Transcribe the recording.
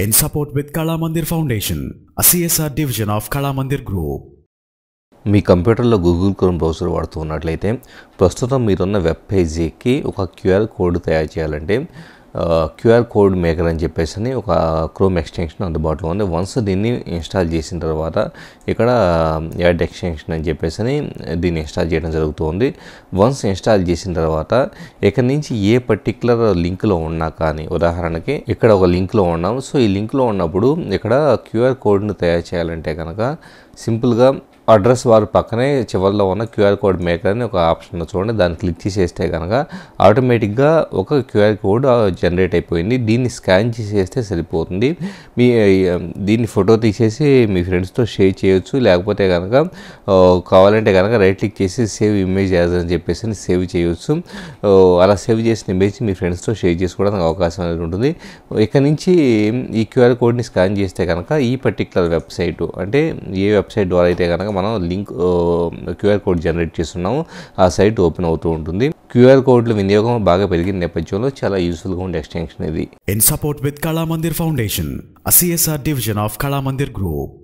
in support with Kala Mandir Foundation, a CSR division of Kala Mandir Group. మీ కంప్యూటర్లో Google chrome browser వాడుతూ ఉన్నట్లయితే ప్రస్తుతం మీరున్న web పేజీకి ఒక క్యూఆర్ కోడ్ తయారు చేయాలంటే క్యూఆర్ కోడ్ మేకర్ అని చెప్పేసి అని ఒక క్రోమ్ ఎక్స్టెన్షన్ అందుబాటులో ఉంది. వన్స్ దీన్ని ఇన్స్టాల్ చేసిన తర్వాత ఇక్కడ యాడ్ ఎక్స్టెన్షన్ అని చెప్పేసి అని దీన్ని ఇన్స్టాల్ చేయడం జరుగుతుంది. వన్స్ ఇన్స్టాల్ చేసిన తర్వాత ఇక్కడ నుంచి ఏ పర్టికులర్ లింక్లో ఉన్నా కానీ ఉదాహరణకి ఇక్కడ ఒక లింక్లో ఉన్నాం సో ఈ లింక్లో ఉన్నప్పుడు ఇక్కడ క్యూఆర్ కోడ్ను తయారు చేయాలంటే కనుక సింపుల్గా అడ్రస్ వారు పక్కనే చివరిలో ఉన్న క్యూఆర్ కోడ్ మేకర్ అని ఒక ఆప్షన్ చూడండి దాన్ని క్లిక్ చేసేస్తే కనుక ఆటోమేటిక్గా ఒక క్యూఆర్ కోడ్ జనరేట్ అయిపోయింది. దీన్ని స్కాన్ చేసేస్తే సరిపోతుంది. మీ దీన్ని ఫోటో తీసేసి మీ ఫ్రెండ్స్తో షేర్ చేయొచ్చు. లేకపోతే కనుక కావాలంటే కనుక రైట్ క్లిక్ చేసి సేవ్ ఇమేజ్ యాజ్ అని చెప్పేసి సేవ్ చేయొచ్చు. అలా సేవ్ చేసిన ఇమేజ్ మీ ఫ్రెండ్స్తో షేర్ చేసుకోవడానికి అవకాశం అనేది ఉంటుంది. ఇక్కడ నుంచి ఈ క్యూఆర్ కోడ్ని స్కాన్ చేస్తే కనుక ఈ పర్టికులర్ వెబ్సైట్ అంటే ఏ వెబ్సైట్ ద్వారా అయితే కనుక మనం లింక్ క్యూఆర్ కోడ్ జనరేట్ చేస్తున్నాము. ఆ సైట్ ఓపెన్ అవుతూ ఉంటుంది. క్యూఆర్ కోడ్ల వినియోగం బాగా పెరిగిన నేపథ్యంలో చాలా యూస్ఫుల్గా ఉండే ఎక్స్టెన్షన్ ఇది. In support with Kalamandir foundation Foundation, division of Kalamandir group